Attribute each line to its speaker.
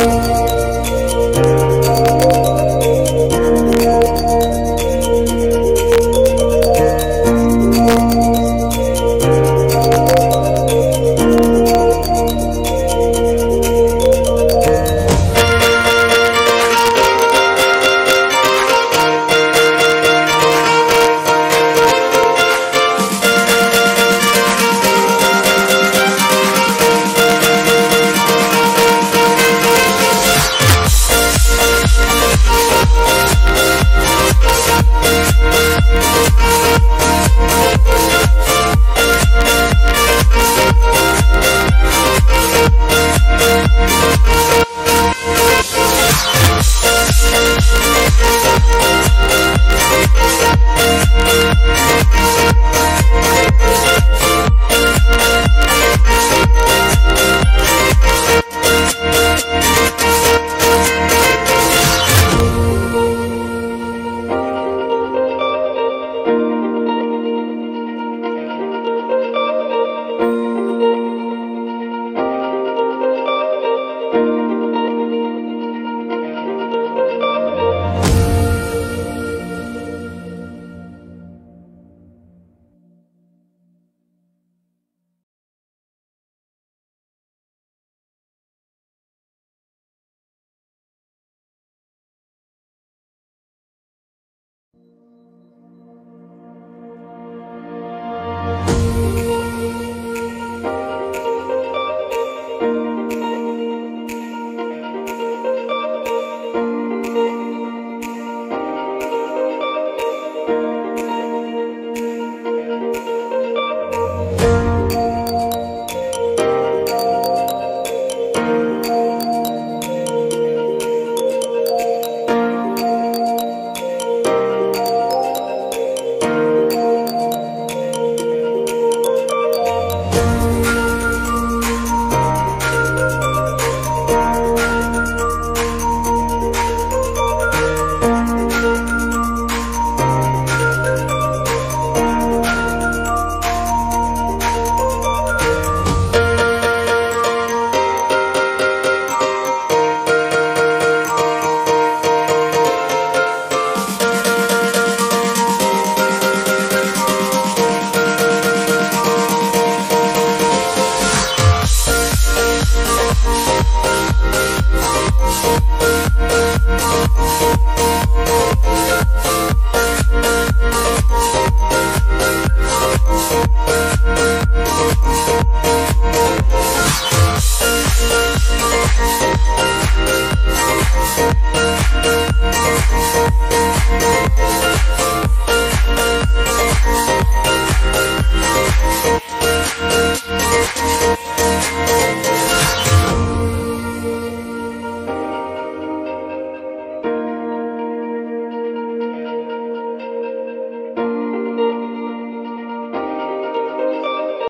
Speaker 1: you